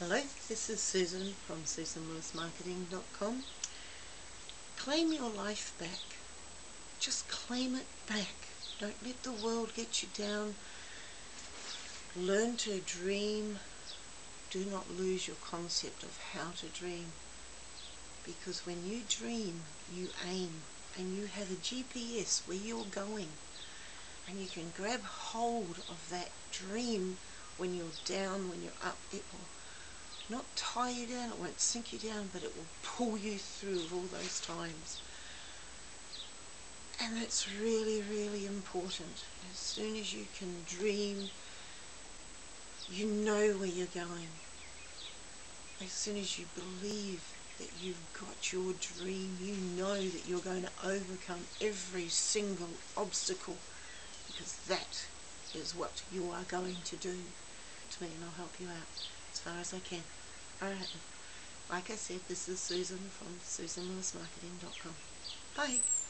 Hello, this is Susan from SusanLewisMarketing.com. Claim your life back. Just claim it back. Don't let the world get you down. Learn to dream. Do not lose your concept of how to dream. Because when you dream, you aim and you have a GPS where you're going. And you can grab hold of that dream when you're down, when you're up. It will not tie you down, it won't sink you down, but it will pull you through all those times. And that's really, really important. As soon as you can dream, you know where you're going. As soon as you believe that you've got your dream, you know that you're going to overcome every single obstacle because that is what you are going to do to me and I'll help you out as far as I can. Alright, like I said, this is Susan from SusanLewisMarketing.com. Bye.